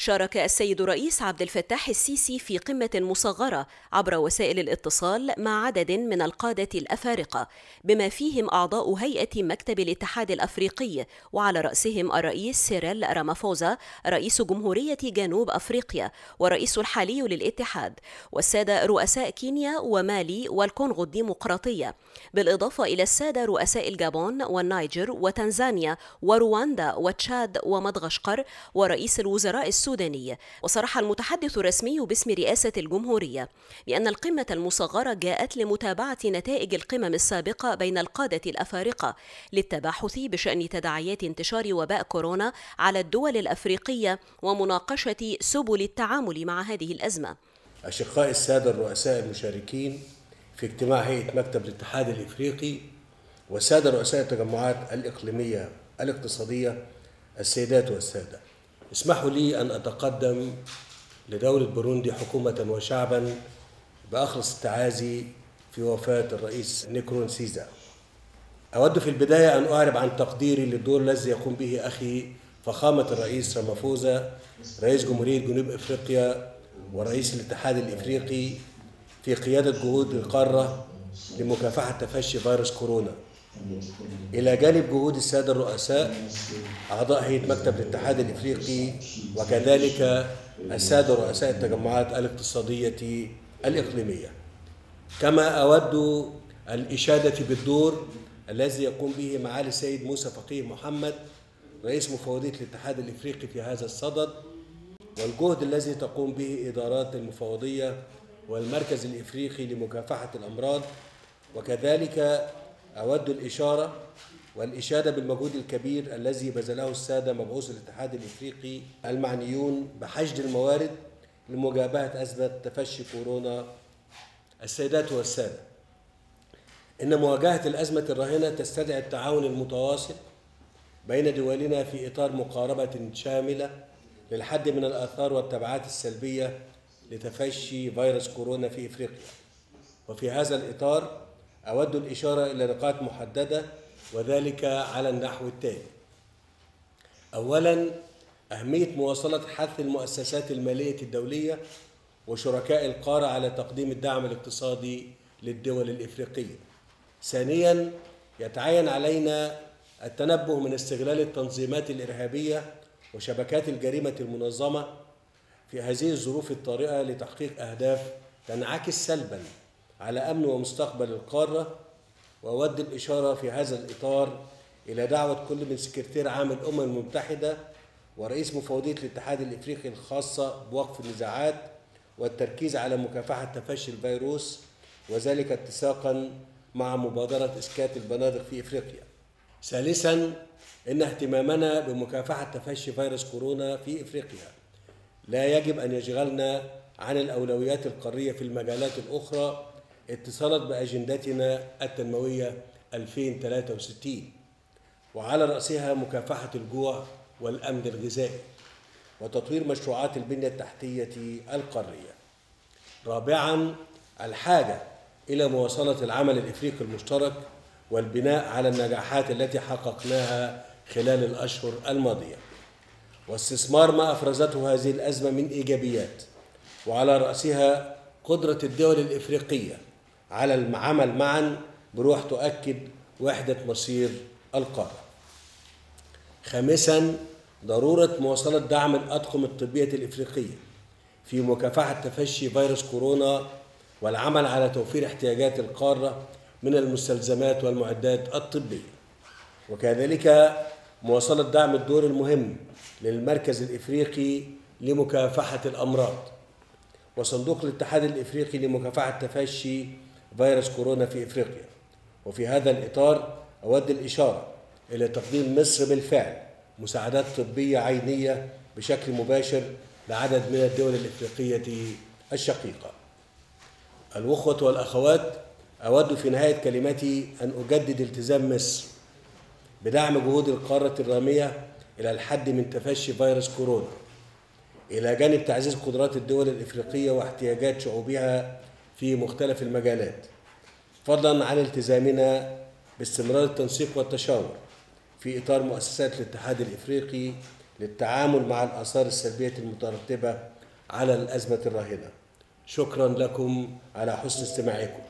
شارك السيد الرئيس عبد الفتاح السيسي في قمة مصغرة عبر وسائل الاتصال مع عدد من القادة الأفارقة بما فيهم أعضاء هيئة مكتب الاتحاد الأفريقي وعلى رأسهم الرئيس سيريل رامافوزا رئيس جمهورية جنوب أفريقيا ورئيس الحالي للاتحاد والسادة رؤساء كينيا ومالي والكونغو الديمقراطية بالإضافة إلى السادة رؤساء الجابون والنيجر وتنزانيا ورواندا وتشاد ومدغشقر ورئيس الوزراء السوري السوداني. وصرح المتحدث الرسمي باسم رئاسة الجمهورية بأن القمة المصغرة جاءت لمتابعة نتائج القمم السابقة بين القادة الأفارقة للتباحث بشأن تداعيات انتشار وباء كورونا على الدول الأفريقية ومناقشة سبل التعامل مع هذه الأزمة. أشقاء السادة الرؤساء المشاركين في اجتماع هيئة مكتب الاتحاد الإفريقي والسادة رؤساء التجمعات الإقليمية الاقتصادية السيدات والسادة. اسمحوا لي أن أتقدم لدولة بوروندي حكومة وشعبا بأخلص التعازي في وفاة الرئيس نيكرون سيزا. أود في البداية أن أعرب عن تقديري للدور الذي يقوم به أخي فخامة الرئيس رامافوزا رئيس جمهورية جنوب أفريقيا ورئيس الاتحاد الإفريقي في قيادة جهود القارة لمكافحة تفشي فيروس كورونا. إلى جانب جهود السادة الرؤساء أعضاء هيئة مكتب الاتحاد الإفريقي وكذلك السادة رؤساء التجمعات الاقتصادية الإقليمية. كما أود الإشادة بالدور الذي يقوم به معالي السيد موسى فقيه محمد رئيس مفوضية الاتحاد الإفريقي في هذا الصدد والجهد الذي تقوم به إدارات المفوضية والمركز الإفريقي لمكافحة الأمراض وكذلك أود الإشارة والإشادة بالمجهود الكبير الذي بذله السادة مبعوث الاتحاد الإفريقي المعنيون بحشد الموارد لمجابهة أزمة تفشي كورونا السيدات والسادة. إن مواجهة الأزمة الراهنة تستدعي التعاون المتواصل بين دولنا في إطار مقاربة شاملة للحد من الآثار والتبعات السلبية لتفشي فيروس كورونا في إفريقيا. وفي هذا الإطار أود الإشارة إلى نقاط محددة وذلك على النحو التالي. أولا أهمية مواصلة حث المؤسسات المالية الدولية وشركاء القارة على تقديم الدعم الاقتصادي للدول الإفريقية. ثانيا يتعين علينا التنبه من استغلال التنظيمات الإرهابية وشبكات الجريمة المنظمة في هذه الظروف الطارئة لتحقيق أهداف تنعكس سلباً على أمن ومستقبل القارة وأود الإشارة في هذا الإطار إلى دعوة كل من سكرتير عام الأمم المتحدة ورئيس مفوضية الاتحاد الإفريقي الخاصة بوقف النزاعات والتركيز على مكافحة تفشي الفيروس وذلك اتساقا مع مبادرة إسكات البنادق في إفريقيا. ثالثا إن اهتمامنا بمكافحة تفشي فيروس كورونا في إفريقيا. لا يجب أن يشغلنا عن الأولويات القارية في المجالات الأخرى اتصالت بأجندتنا التنموية 2063 وعلى رأسها مكافحة الجوع والأمن الغذائي وتطوير مشروعات البنية التحتية القارية. رابعا الحاجة إلى مواصلة العمل الإفريقي المشترك والبناء على النجاحات التي حققناها خلال الأشهر الماضية. واستثمار ما أفرزته هذه الأزمة من إيجابيات وعلى رأسها قدرة الدول الإفريقية على العمل معا بروح تؤكد وحدة مصير القارة خامسا ضرورة مواصلة دعم الأطقم الطبية الإفريقية في مكافحة تفشي فيروس كورونا والعمل على توفير احتياجات القارة من المستلزمات والمعدات الطبية. وكذلك مواصلة دعم الدور المهم للمركز الإفريقي لمكافحة الأمراض. وصندوق الاتحاد الإفريقي لمكافحة تفشي فيروس كورونا في إفريقيا وفي هذا الإطار أود الإشارة إلى تقديم مصر بالفعل مساعدات طبية عينية بشكل مباشر لعدد من الدول الإفريقية الشقيقة. الأخوة والأخوات أود في نهاية كلمتي أن أجدد التزام مصر بدعم جهود القارة الرامية إلى الحد من تفشي فيروس كورونا إلى جانب تعزيز قدرات الدول الإفريقية واحتياجات شعوبها في مختلف المجالات. فضلا عن التزامنا باستمرار التنسيق والتشاور في إطار مؤسسات الاتحاد الإفريقي للتعامل مع الآثار السلبية المترتبة على الأزمة الراهنة. شكرا لكم على حسن استماعكم.